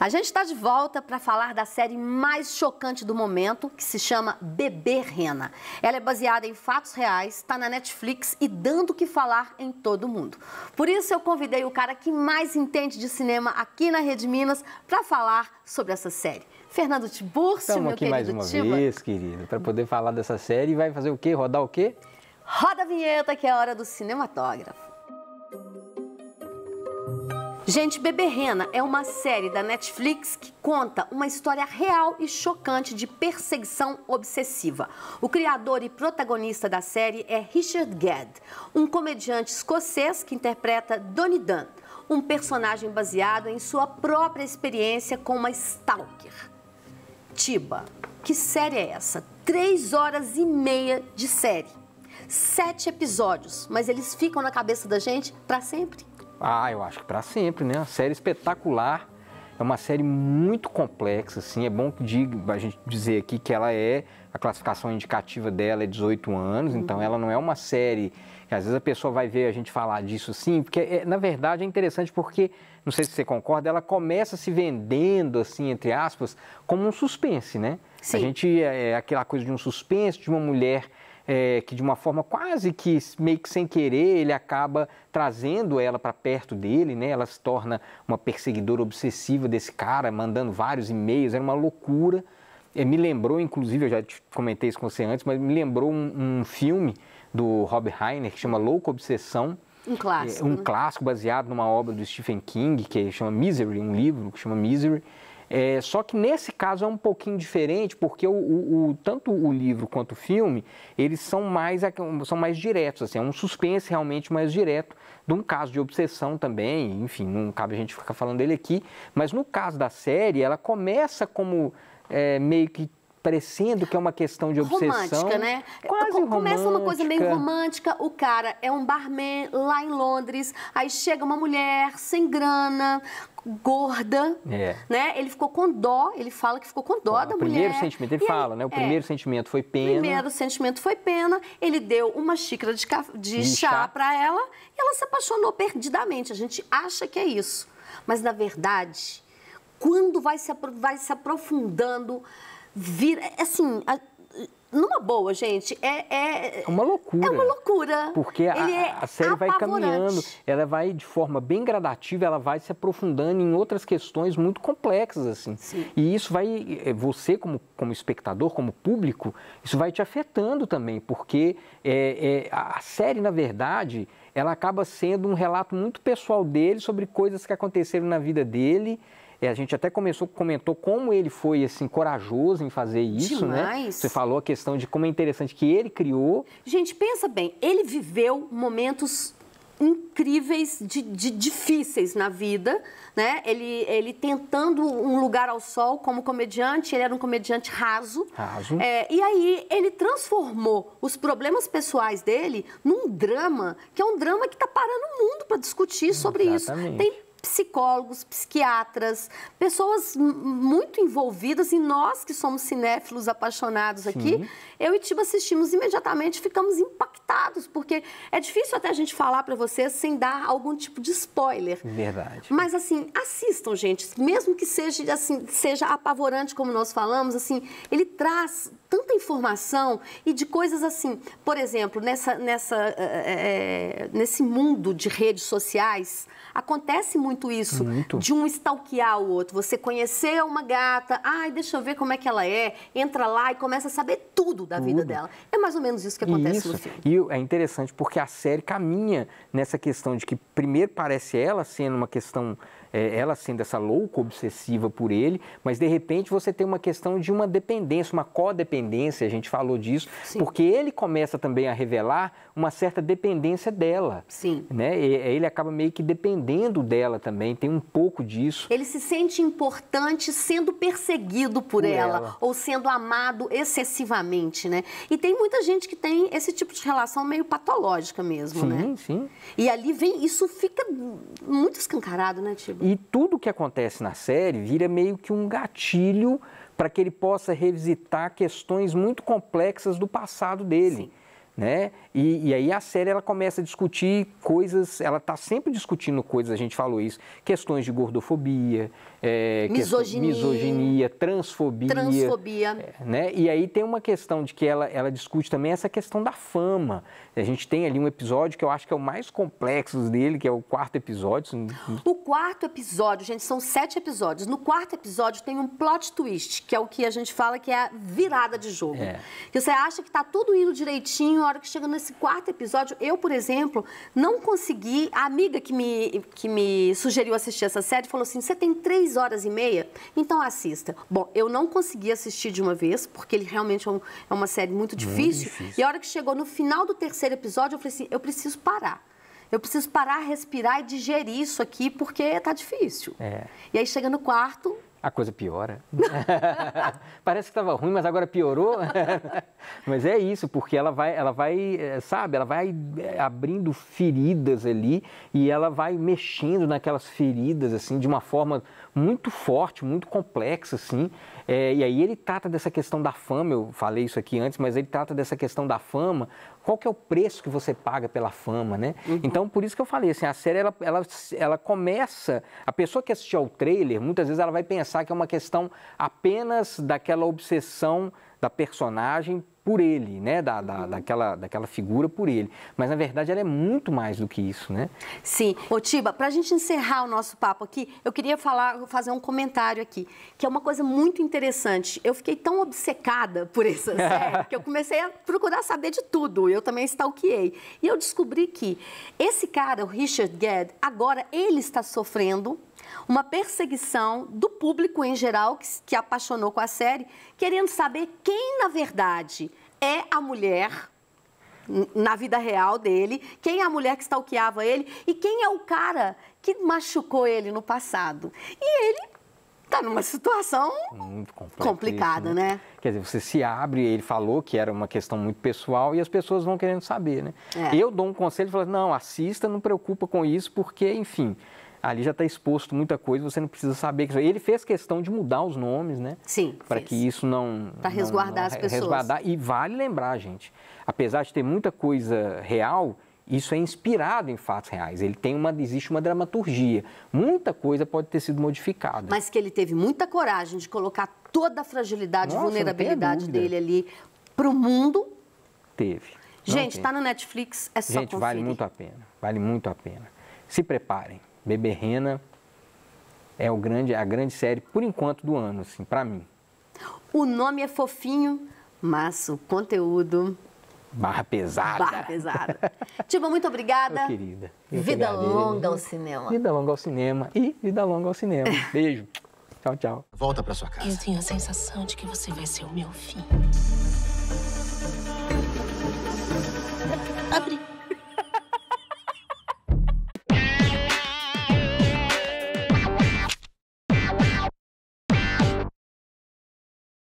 A gente está de volta para falar da série mais chocante do momento, que se chama Bebê Rena. Ela é baseada em fatos reais, está na Netflix e dando o que falar em todo mundo. Por isso eu convidei o cara que mais entende de cinema aqui na Rede Minas para falar sobre essa série. Fernando Tiburcio, Estamos meu aqui querido mais uma Tiba. vez, querido, para poder falar dessa série. E vai fazer o quê? Rodar o quê? Roda a vinheta que é a hora do cinematógrafo. Gente, Bebê Rena é uma série da Netflix que conta uma história real e chocante de perseguição obsessiva. O criador e protagonista da série é Richard Gedd, um comediante escocês que interpreta Donnie Dunn, um personagem baseado em sua própria experiência com uma stalker. Tiba, que série é essa? Três horas e meia de série. Sete episódios, mas eles ficam na cabeça da gente para sempre. Ah, eu acho que para sempre, né? Uma série espetacular. É uma série muito complexa, assim. É bom que diga, a gente dizer aqui que ela é a classificação indicativa dela é 18 anos, então ela não é uma série que às vezes a pessoa vai ver a gente falar disso assim, porque é, na verdade é interessante porque não sei se você concorda, ela começa se vendendo assim entre aspas como um suspense, né? Sim. A gente é aquela coisa de um suspense de uma mulher é, que de uma forma quase que meio que sem querer ele acaba trazendo ela para perto dele, né? Ela se torna uma perseguidora obsessiva desse cara, mandando vários e-mails, era uma loucura. É, me lembrou, inclusive, eu já te comentei isso com você antes, mas me lembrou um, um filme do Rob Reiner que chama Louca Obsessão. Um clássico. É, um né? clássico baseado numa obra do Stephen King que chama Misery, um livro que chama Misery. É, só que nesse caso é um pouquinho diferente, porque o, o- o- tanto o livro quanto o filme, eles são mais, são mais diretos, assim, é um suspense realmente mais direto, de um caso de obsessão também, enfim, não cabe a gente ficar falando dele aqui, mas no caso da série, ela começa como é, meio que parecendo que é uma questão de obsessão. Romântica, né? Quase Co- Começa uma coisa meio romântica. romântica. O cara é um barman lá em Londres. Aí chega uma mulher sem grana, gorda, É. né? Ele ficou com dó. Ele fala que ficou com dó da o mulher. primeiro sentimento, ele E aí- fala, né? O é. primeiro sentimento foi O pena. primeiro sentimento foi pena. Ele deu uma xícara de, de De chá chá. para ela e ela se apaixonou perdidamente. A gente acha que é isso. Mas, na verdade, quando vai se, apro- vai se aprofundando, vira. Assim, a- numa boa, gente, é. É, É uma loucura. É uma loucura. Porque a, é a série vai apavorante. caminhando, ela vai de forma bem gradativa, ela vai se aprofundando em outras questões muito complexas assim. Sim. E isso vai, eh, você como, como espectador, como público, isso vai te afetando também, porque é, é, a série, na verdade, ela acaba sendo um relato muito pessoal dele sobre coisas que aconteceram na vida dele. É, a gente até começou, comentou como ele foi assim corajoso em fazer isso, né? Demais. Você falou a questão de como é interessante que ele criou Gente, pensa bem, ele viveu momentos incríveis, de, de- difíceis na vida, né? Ele, ele tentando um lugar ao sol como comediante, ele era um comediante raso. Raso. É, e aí ele transformou os problemas pessoais dele num drama, que é um drama que está parando o mundo para discutir sobre Exatamente. isso. Tem psicólogos, psiquiatras, pessoas muito envolvidas e nós que somos cinéfilos apaixonados aqui, eu e Tiba assistimos imediatamente, ficamos impactados, porque é difícil até a gente falar para vocês sem dar algum tipo de spoiler. Verdade. Mas assim, assistam, gente, mesmo que seja assim, seja apavorante como nós falamos, assim, ele traz tanta informação e de coisas assim, por exemplo, nessa, nessa, eh, nesse mundo de redes sociais, acontece muito isso, Muito. de um stalkear o outro. Você conheceu uma gata, ai, deixa eu ver como é que ela é, entra lá e começa a saber tudo da vida Tudo. dela. É mais ou menos isso que acontece Isso. no filme. E é interessante porque a série caminha nessa questão de que primeiro parece ela sendo uma questão, é, ela sendo essa louca obsessiva por ele, mas de repente você tem uma questão de uma dependência, uma codependência, a gente falou disso, Sim. porque ele começa também a revelar uma certa dependência dela. Sim. Né? Ele acaba meio que dependendo dela também, tem um pouco disso. Ele se sente importante sendo perseguido por, Por ela, ela. ou sendo amado excessivamente, né? E tem muita gente que tem esse tipo de relação meio patológica mesmo, Sim, né? sim. E ali vem, isso fica muito escancarado, né, Tibo? E tudo que acontece na série vira meio que um gatilho para que ele possa revisitar questões muito complexas do passado dele. Sim. Né? E, e, aí a série ela começa a discutir coisas, ela está sempre discutindo coisas, a gente falou isso, questões de gordofobia, é, misoginia, misoginia, transfobia, transfobia, é, né? E aí tem uma questão de que ela, ela discute também essa questão da fama. A gente tem ali um episódio que eu acho que é o mais complexo dele, que é o quarto episódio. O quarto episódio, gente, são sete episódios. No quarto episódio tem um plot twist, que é o que a gente fala que é a virada de jogo. É. Que você acha que está tudo indo direitinho, hora que chega nesse quarto episódio, eu, por exemplo, não consegui. A amiga que me, que me sugeriu assistir essa série falou assim: você tem três horas e meia? Então assista. Bom, eu não consegui assistir de uma vez, porque ele realmente é, um, é uma série muito difícil. muito difícil. E a hora que chegou no final do terceiro episódio, eu falei assim: eu preciso parar. Eu preciso parar, respirar e digerir isso aqui, porque tá difícil. É. E aí chega no quarto, a coisa piora. Parece que estava ruim, mas agora piorou. mas é isso, porque ela vai, ela vai, eh, sabe, ela vai eh, abrindo feridas ali e ela vai mexendo naquelas feridas assim de uma forma muito forte, muito complexa assim. É, e aí ele trata dessa questão da fama, eu falei isso aqui antes, mas ele trata dessa questão da fama, qual que é o preço que você paga pela fama, né? Uhum. Então, por isso que eu falei, assim, a série, ela, ela, ela começa, a pessoa que assistiu ao trailer, muitas vezes ela vai pensar que é uma questão apenas daquela obsessão da personagem por ele, né? Da, da, uhum. daquela, daquela figura por ele. Mas, na verdade, ela é muito mais do que isso, né? Sim. Ô, Tiba, para a gente encerrar o nosso papo aqui, eu queria falar, fazer um comentário aqui, que é uma coisa muito interessante. Eu fiquei tão obcecada por essa série que eu comecei a procurar saber de tudo. Eu também stalkeei. E eu descobri que esse cara, o Richard Gedd, agora ele está sofrendo uma perseguição do público em geral que, que apaixonou com a série, querendo saber quem, na verdade, é a mulher na vida real dele, quem é a mulher que stalkeava ele e quem é o cara que machucou ele no passado. E ele está numa situação complicada, né? né? Quer dizer, você se abre, ele falou que era uma questão muito pessoal e as pessoas vão querendo saber, né? É. Eu dou um conselho e falo, não, assista, não preocupa com isso, porque, enfim, ali já está exposto muita coisa, você não precisa saber que ele fez questão de mudar os nomes, né? Sim. Para que isso não para resguardar não, as pessoas. Resguardar e vale lembrar, gente, apesar de ter muita coisa real, isso é inspirado em fatos reais. Ele tem uma existe uma dramaturgia. Muita coisa pode ter sido modificada. Mas que ele teve muita coragem de colocar toda a fragilidade e vulnerabilidade dele ali para o mundo. Teve. Gente, está no Netflix, é só Gente, conferir. vale muito a pena. Vale muito a pena. Se preparem. Beberrena é o grande, a grande série, por enquanto, do ano, assim, para mim. O nome é fofinho, mas o conteúdo... Barra pesada. Barra pesada. Tiba, muito obrigada. Meu querida. vida longa ao cinema. Vida longa ao cinema e vida longa ao cinema. Beijo. Tchau, tchau. Volta para sua casa. Eu tenho a sensação de que você vai ser o meu fim.